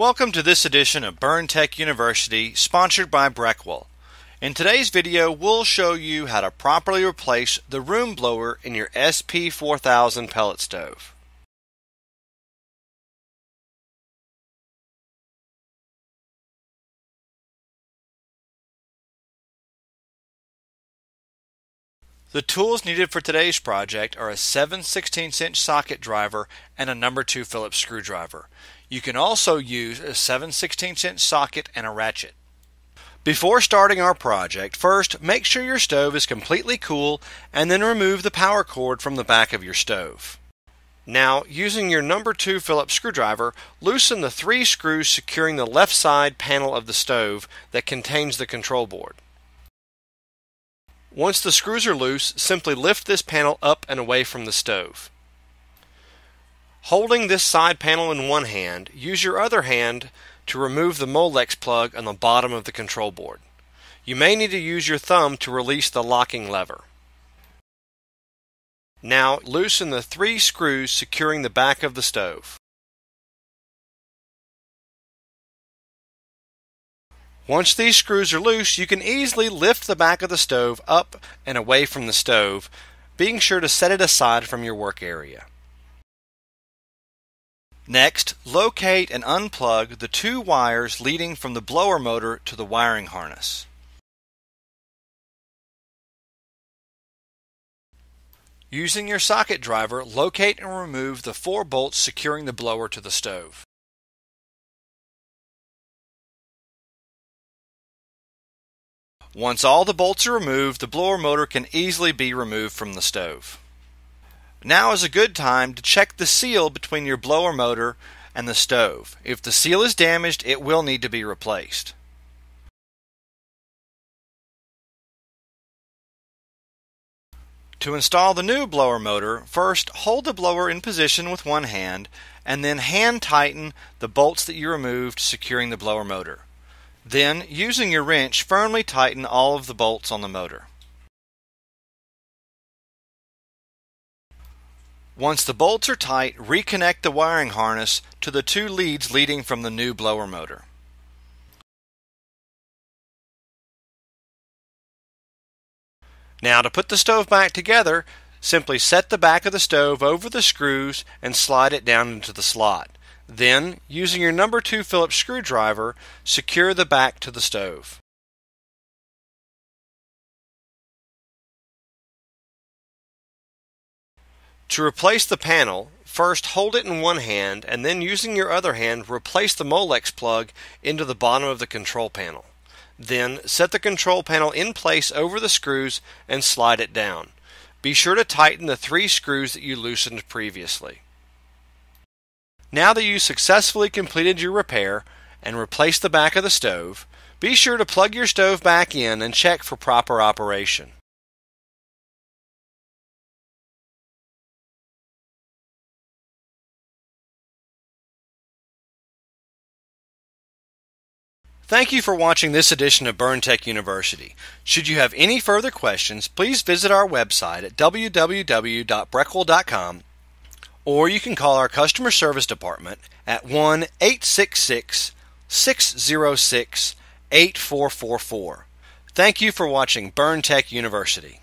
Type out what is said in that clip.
Welcome to this edition of Burn Tech University, sponsored by Breckwell. In today's video, we'll show you how to properly replace the room blower in your SP4000 pellet stove. The tools needed for today's project are a 7 16 inch socket driver and a number 2 Phillips screwdriver. You can also use a 7 16 inch socket and a ratchet. Before starting our project, first make sure your stove is completely cool and then remove the power cord from the back of your stove. Now, using your number 2 Phillips screwdriver, loosen the three screws securing the left side panel of the stove that contains the control board. Once the screws are loose, simply lift this panel up and away from the stove. Holding this side panel in one hand, use your other hand to remove the Molex plug on the bottom of the control board. You may need to use your thumb to release the locking lever. Now loosen the three screws securing the back of the stove. Once these screws are loose, you can easily lift the back of the stove up and away from the stove, being sure to set it aside from your work area. Next, locate and unplug the two wires leading from the blower motor to the wiring harness. Using your socket driver, locate and remove the four bolts securing the blower to the stove. Once all the bolts are removed, the blower motor can easily be removed from the stove. Now is a good time to check the seal between your blower motor and the stove. If the seal is damaged, it will need to be replaced. To install the new blower motor, first hold the blower in position with one hand and then hand tighten the bolts that you removed securing the blower motor. Then, using your wrench, firmly tighten all of the bolts on the motor. Once the bolts are tight, reconnect the wiring harness to the two leads leading from the new blower motor. Now to put the stove back together, simply set the back of the stove over the screws and slide it down into the slot. Then, using your number 2 Phillips screwdriver, secure the back to the stove. To replace the panel, first hold it in one hand and then using your other hand replace the Molex plug into the bottom of the control panel. Then set the control panel in place over the screws and slide it down. Be sure to tighten the three screws that you loosened previously. Now that you successfully completed your repair and replaced the back of the stove, be sure to plug your stove back in and check for proper operation. Thank you for watching this edition of Burn Tech University. Should you have any further questions, please visit our website at www.breckwell.com or you can call our customer service department at 1 866 606 8444. Thank you for watching Burn Tech University.